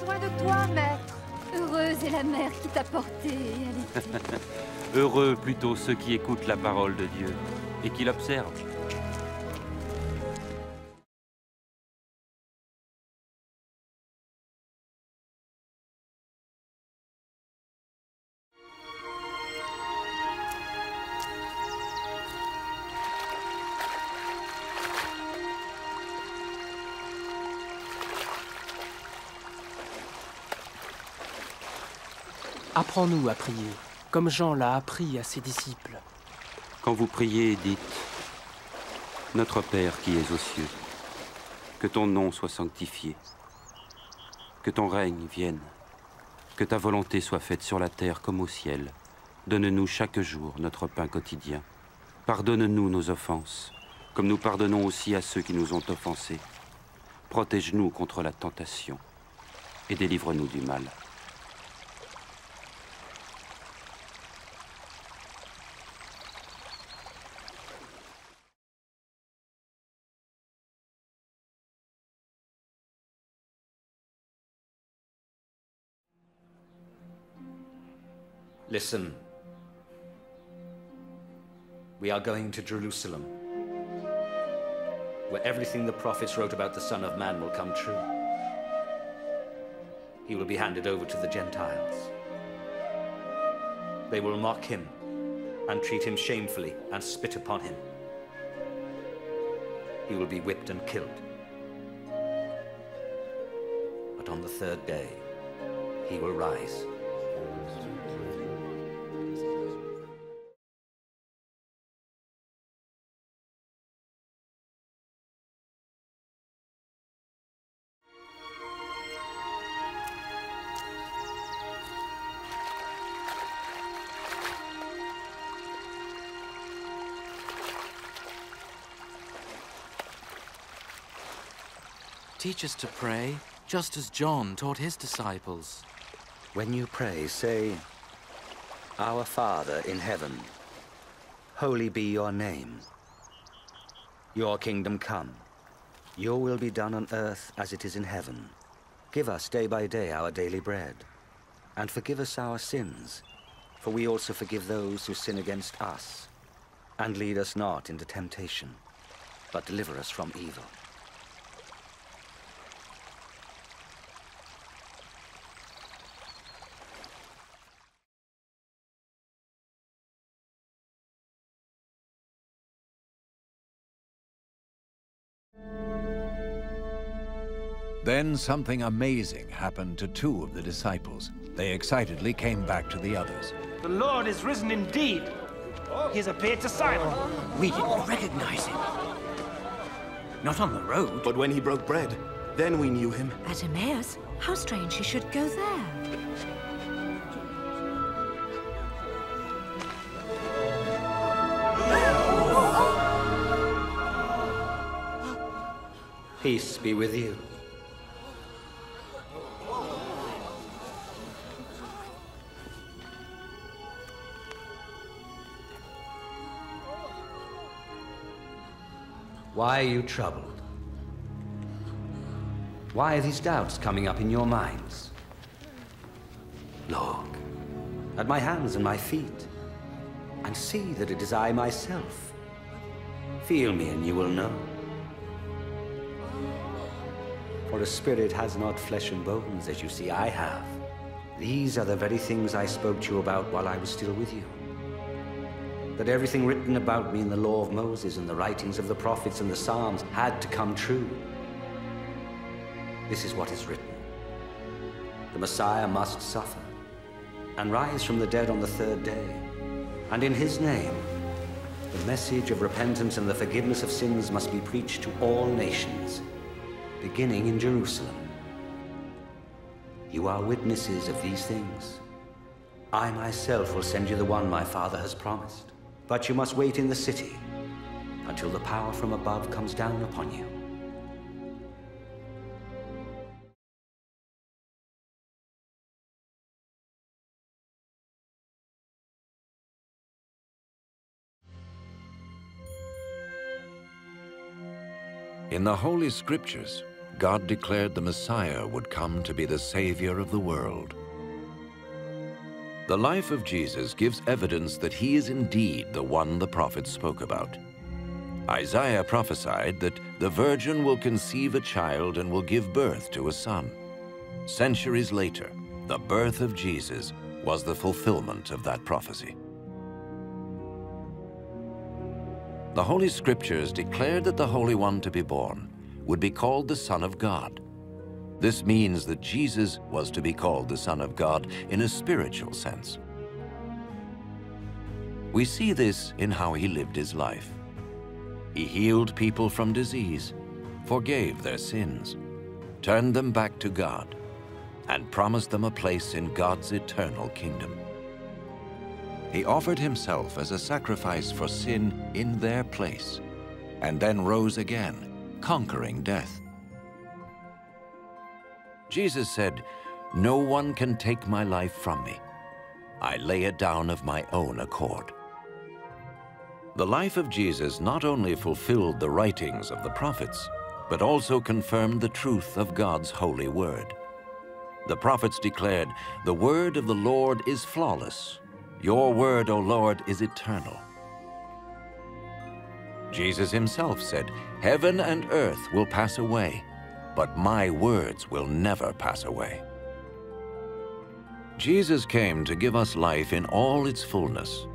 besoin de toi, maître. Heureuse est la mère qui t'a porté et allaité. Heureux plutôt ceux qui écoutent la parole de Dieu et qui l'observent. Apprends-nous à prier, comme Jean l'a appris à ses disciples. Quand vous priez, dites Notre Père qui es aux cieux, que ton nom soit sanctifié, que ton règne vienne, que ta volonté soit faite sur la terre comme au ciel. Donne-nous chaque jour notre pain quotidien. Pardonne-nous nos offenses, comme nous pardonnons aussi à ceux qui nous ont offensés. Protège-nous contre la tentation et délivre-nous du mal. Listen. We are going to Jerusalem, where everything the prophets wrote about the Son of Man will come true. He will be handed over to the Gentiles. They will mock him and treat him shamefully and spit upon him. He will be whipped and killed. But on the third day, he will rise. Teach us to pray, just as John taught his disciples. When you pray, say, Our Father in heaven, holy be your name. Your kingdom come. Your will be done on earth as it is in heaven. Give us day by day our daily bread. And forgive us our sins, for we also forgive those who sin against us. And lead us not into temptation, but deliver us from evil. Then something amazing happened to two of the disciples. They excitedly came back to the others. The Lord is risen indeed. He has appeared to Simon. We didn't recognize him. Not on the road. But when he broke bread, then we knew him. At Emmaus? How strange he should go there. Peace be with you. Why are you troubled? Why are these doubts coming up in your minds? Look at my hands and my feet, and see that it is I myself. Feel me, and you will know. For a spirit has not flesh and bones, as you see I have. These are the very things I spoke to you about while I was still with you that everything written about me in the law of Moses and the writings of the prophets and the Psalms had to come true. This is what is written. The Messiah must suffer and rise from the dead on the third day. And in his name, the message of repentance and the forgiveness of sins must be preached to all nations, beginning in Jerusalem. You are witnesses of these things. I myself will send you the one my father has promised. But you must wait in the city until the power from above comes down upon you. In the Holy Scriptures, God declared the Messiah would come to be the Savior of the world. The life of Jesus gives evidence that he is indeed the one the prophets spoke about. Isaiah prophesied that the virgin will conceive a child and will give birth to a son. Centuries later, the birth of Jesus was the fulfillment of that prophecy. The Holy Scriptures declared that the Holy One to be born would be called the Son of God. This means that Jesus was to be called the Son of God in a spiritual sense. We see this in how he lived his life. He healed people from disease, forgave their sins, turned them back to God, and promised them a place in God's eternal kingdom. He offered himself as a sacrifice for sin in their place, and then rose again conquering death. Jesus said, No one can take my life from me. I lay it down of my own accord. The life of Jesus not only fulfilled the writings of the prophets, but also confirmed the truth of God's holy word. The prophets declared, The word of the Lord is flawless. Your word, O Lord, is eternal. Jesus himself said, Heaven and earth will pass away, but my words will never pass away. Jesus came to give us life in all its fullness.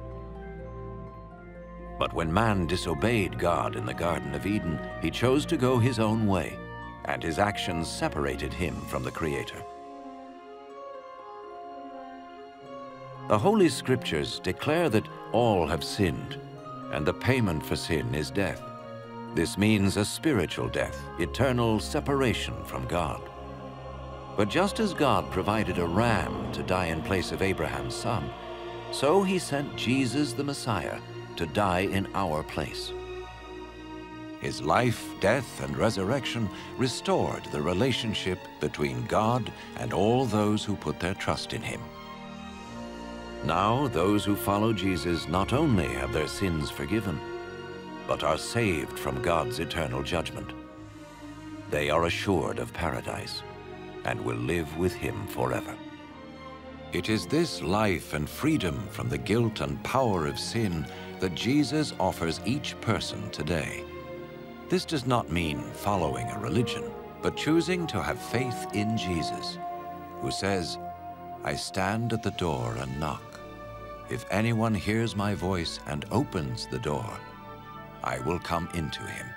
But when man disobeyed God in the Garden of Eden, he chose to go his own way, and his actions separated him from the Creator. The Holy Scriptures declare that all have sinned and the payment for sin is death. This means a spiritual death, eternal separation from God. But just as God provided a ram to die in place of Abraham's son, so he sent Jesus the Messiah to die in our place. His life, death, and resurrection restored the relationship between God and all those who put their trust in him. Now, those who follow Jesus not only have their sins forgiven, but are saved from God's eternal judgment. They are assured of paradise and will live with him forever. It is this life and freedom from the guilt and power of sin that Jesus offers each person today. This does not mean following a religion, but choosing to have faith in Jesus, who says, I stand at the door and knock. If anyone hears my voice and opens the door, I will come into him.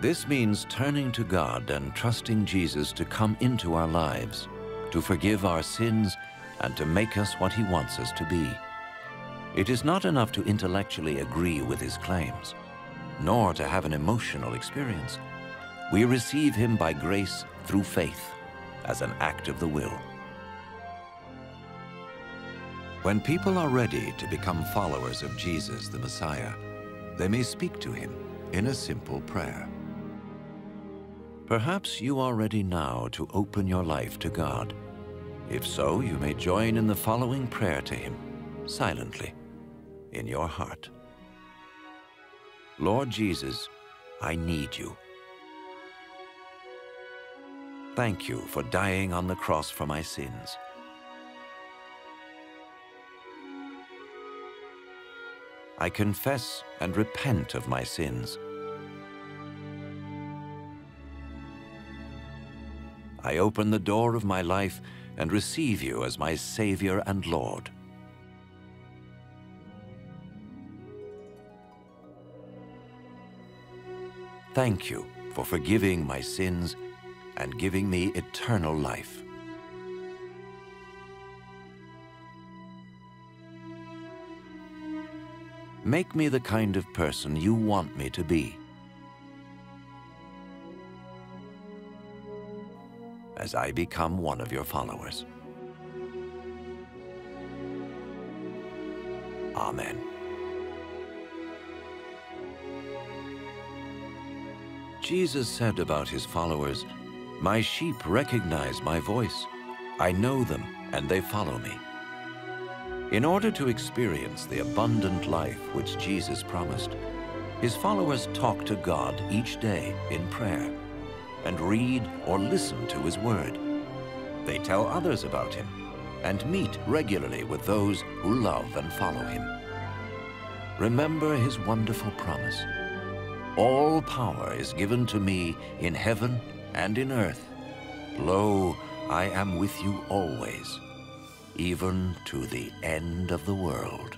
This means turning to God and trusting Jesus to come into our lives, to forgive our sins, and to make us what he wants us to be. It is not enough to intellectually agree with his claims, nor to have an emotional experience. We receive him by grace through faith, as an act of the will. When people are ready to become followers of Jesus the Messiah, they may speak to him in a simple prayer. Perhaps you are ready now to open your life to God. If so, you may join in the following prayer to him, silently, in your heart. Lord Jesus, I need you. Thank you for dying on the cross for my sins. I confess and repent of my sins. I open the door of my life and receive you as my Savior and Lord. Thank you for forgiving my sins and giving me eternal life. Make me the kind of person you want me to be. As I become one of your followers. Amen. Jesus said about his followers, My sheep recognize my voice. I know them, and they follow me. In order to experience the abundant life which Jesus promised, his followers talk to God each day in prayer. and read or listen to his word. They tell others about him and meet regularly with those who love and follow him. Remember his wonderful promise. All power is given to me in heaven and in earth. Lo, I am with you always, even to the end of the world.